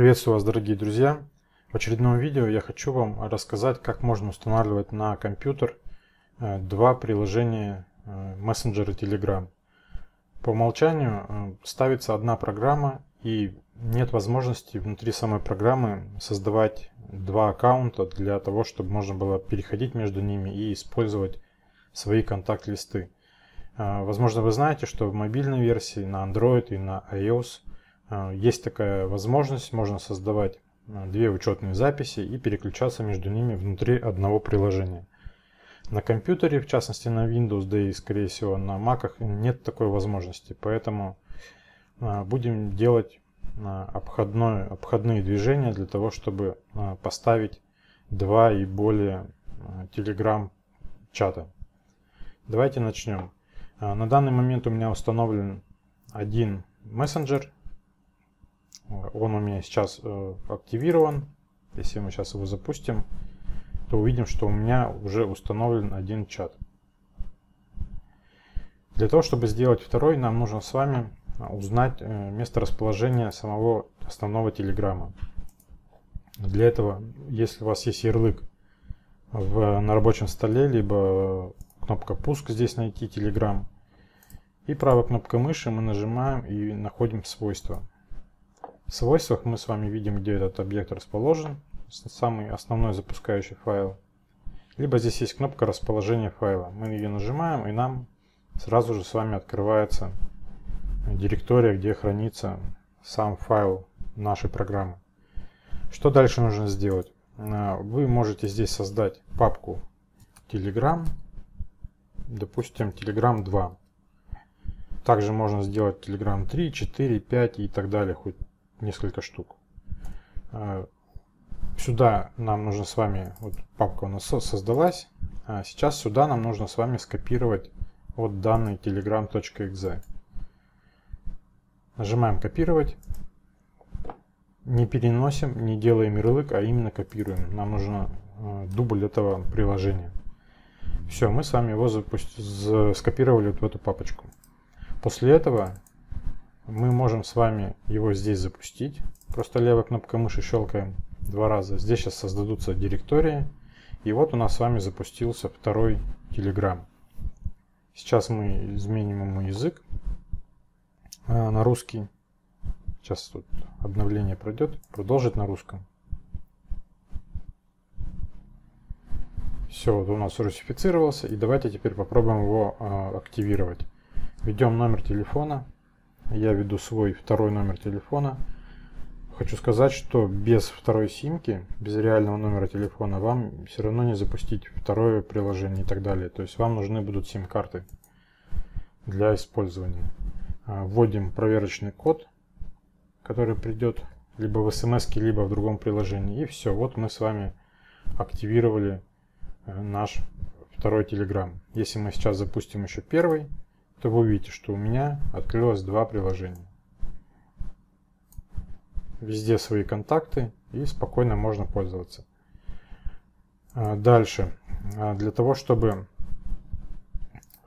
Приветствую вас, дорогие друзья! В очередном видео я хочу вам рассказать, как можно устанавливать на компьютер э, два приложения э, мессенджера Telegram. По умолчанию э, ставится одна программа и нет возможности внутри самой программы создавать два аккаунта для того, чтобы можно было переходить между ними и использовать свои контакт-листы. Возможно, вы знаете, что в мобильной версии на Android и на iOS – есть такая возможность, можно создавать а, две учетные записи и переключаться между ними внутри одного приложения. На компьютере, в частности на Windows, да и скорее всего на Mac нет такой возможности, поэтому а, будем делать обходное, обходные движения для того, чтобы поставить два и более Telegram чата. Давайте начнем. На данный момент у меня установлен один мессенджер он у меня сейчас э, активирован. Если мы сейчас его запустим, то увидим, что у меня уже установлен один чат. Для того, чтобы сделать второй, нам нужно с вами узнать э, место расположения самого основного телеграмма. Для этого, если у вас есть ярлык в, на рабочем столе, либо кнопка пуск здесь найти телеграм, и правой кнопкой мыши мы нажимаем и находим свойства. Свойствах мы с вами видим, где этот объект расположен, самый основной запускающий файл. Либо здесь есть кнопка расположения файла. Мы ее нажимаем, и нам сразу же с вами открывается директория, где хранится сам файл нашей программы. Что дальше нужно сделать? А, вы можете здесь создать папку Telegram, допустим, Telegram 2. Также можно сделать Telegram 3, 4, 5 и так далее, хоть несколько штук. А, сюда нам нужно с вами, вот папка у нас создалась, а сейчас сюда нам нужно с вами скопировать вот данный telegram.exe. Нажимаем копировать. Не переносим, не делаем ярлык, а именно копируем. Нам нужно а, дубль этого приложения. Все, мы с вами его запусти... скопировали вот в эту папочку. После этого мы можем с вами его здесь запустить. Просто левой кнопкой мыши щелкаем два раза. Здесь сейчас создадутся директории. И вот у нас с вами запустился второй Telegram. Сейчас мы изменим ему язык а, на русский. Сейчас тут обновление пройдет. Продолжить на русском. Все, вот у нас русифицировался. И давайте теперь попробуем его а, активировать. Введем номер телефона я веду свой второй номер телефона. Хочу сказать, что без второй симки, без реального номера телефона, вам все равно не запустить второе приложение и так далее. То есть вам нужны будут сим-карты для использования. А, вводим проверочный код, который придет либо в смс, либо в другом приложении. И все, вот мы с вами активировали э, наш второй Telegram. Если мы сейчас запустим еще первый, то вы увидите, что у меня открылось два приложения. Везде свои контакты и спокойно можно пользоваться. А, дальше. А, для того, чтобы,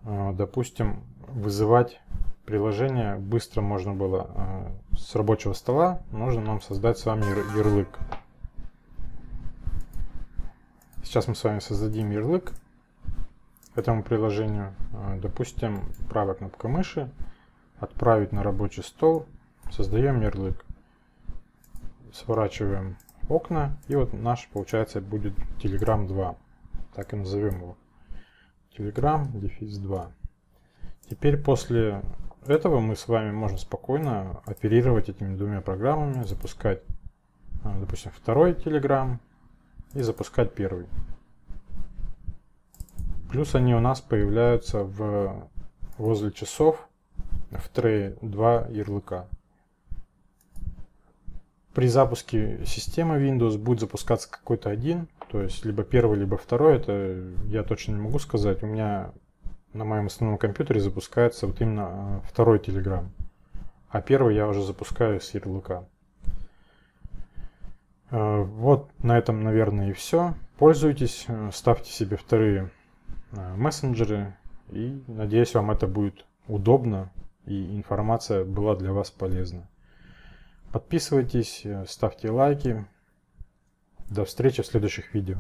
а, допустим, вызывать приложение быстро можно было с рабочего стола, нужно нам создать с вами ярлык. Сейчас мы с вами создадим ярлык этому приложению. А, допустим, правая кнопка мыши, отправить на рабочий стол, создаем ярлык, сворачиваем окна, и вот наш, получается, будет Telegram 2. Так и назовем его. Telegram дефис 2. Теперь после этого мы с вами можем спокойно оперировать этими двумя программами, запускать, а, допустим, второй Telegram и запускать первый. Плюс они у нас появляются в, возле часов в трее два ярлыка. При запуске системы Windows будет запускаться какой-то один, то есть либо первый, либо второй, это я точно не могу сказать. У меня на моем основном компьютере запускается вот именно а, второй Telegram, а первый я уже запускаю с ярлыка. А, вот на этом, наверное, и все. Пользуйтесь, э, ставьте себе вторые Э, мессенджеры. И надеюсь, вам это будет удобно и информация была для вас полезна. Подписывайтесь, ставьте лайки. До встречи в следующих видео.